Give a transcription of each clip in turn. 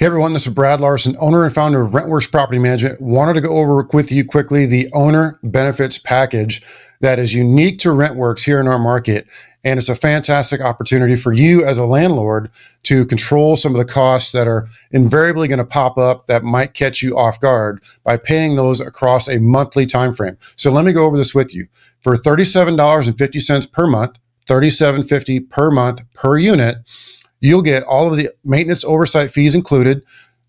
Hey everyone, this is Brad Larsen, owner and founder of RentWerx Property Management. Wanted to go over with you quickly the owner benefits package that is unique to RentWerx here in our market. And it's a fantastic opportunity for you as a landlord to control some of the costs that are invariably going to pop up that might catch you off guard by paying those across a monthly time frame. So let me go over this with you. For $37.50 per month, $37.50 per month per unit, you'll get all of the maintenance oversight fees included,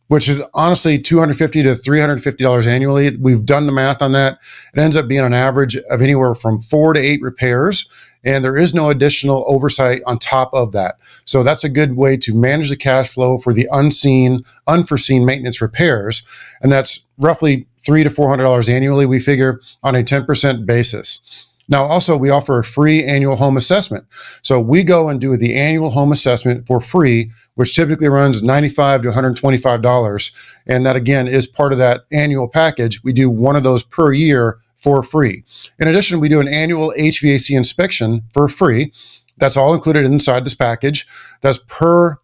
which is honestly 250 to $350 annually. We've done the math on that. It ends up being an average of anywhere from four to eight repairs. And there is no additional oversight on top of that. So that's a good way to manage the cash flow for the unseen, unforeseen maintenance repairs. And that's roughly three to $400 annually, we figure on a 10% basis. Now, also, we offer a free annual home assessment. So we go and do the annual home assessment for free, which typically runs 95 to $125. And that, again, is part of that annual package. We do one of those per year for free. In addition, we do an annual HVAC inspection for free. That's all included inside this package. That's per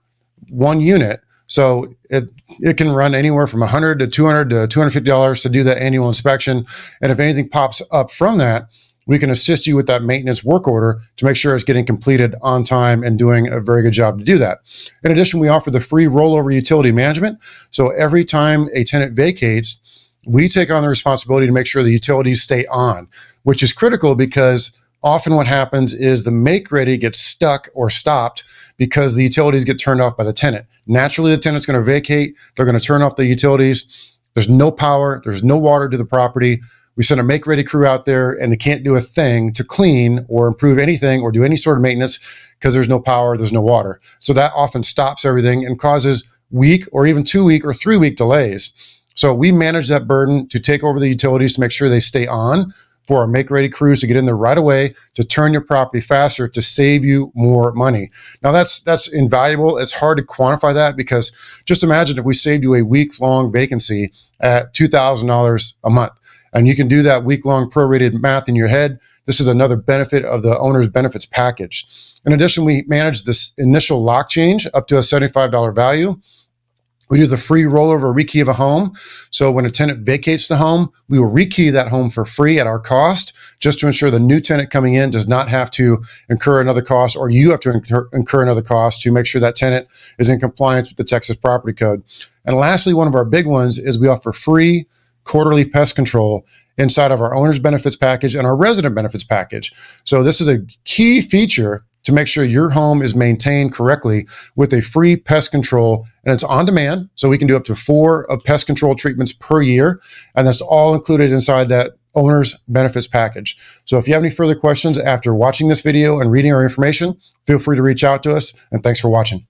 one unit. So it it can run anywhere from 100 to 200 to 250 dollars to do that annual inspection. And if anything pops up from that, we can assist you with that maintenance work order to make sure it's getting completed on time and doing a very good job to do that. In addition, we offer the free rollover utility management. So every time a tenant vacates, we take on the responsibility to make sure the utilities stay on, which is critical because often what happens is the make ready gets stuck or stopped because the utilities get turned off by the tenant. Naturally, the tenant's going to vacate, they're going to turn off the utilities. There's no power, there's no water to the property we send a make ready crew out there and they can't do a thing to clean or improve anything or do any sort of maintenance because there's no power, there's no water. So that often stops everything and causes week or even two week or three week delays. So we manage that burden to take over the utilities to make sure they stay on for our make ready crews to get in there right away to turn your property faster to save you more money. Now that's that's invaluable. It's hard to quantify that because just imagine if we saved you a week long vacancy at $2,000 a month and you can do that week long prorated math in your head. This is another benefit of the owner's benefits package. In addition, we manage this initial lock change up to a $75 value. We do the free rollover rekey of a home. So when a tenant vacates the home, we will rekey that home for free at our cost, just to ensure the new tenant coming in does not have to incur another cost, or you have to incur, incur another cost to make sure that tenant is in compliance with the Texas Property Code. And lastly, one of our big ones is we offer free quarterly pest control inside of our owner's benefits package and our resident benefits package. So this is a key feature to make sure your home is maintained correctly with a free pest control and it's on demand. So we can do up to four of pest control treatments per year. And that's all included inside that owner's benefits package. So if you have any further questions after watching this video and reading our information, feel free to reach out to us and thanks for watching.